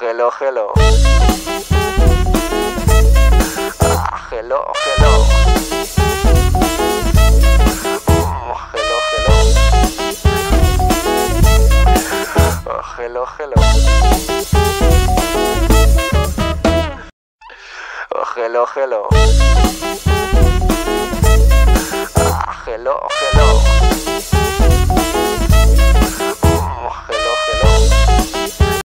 hello, hello. Ah, hello, hello. Hello, hello. Hello, hello. Oh, hello, hello. Ah, hello. Ah, ah,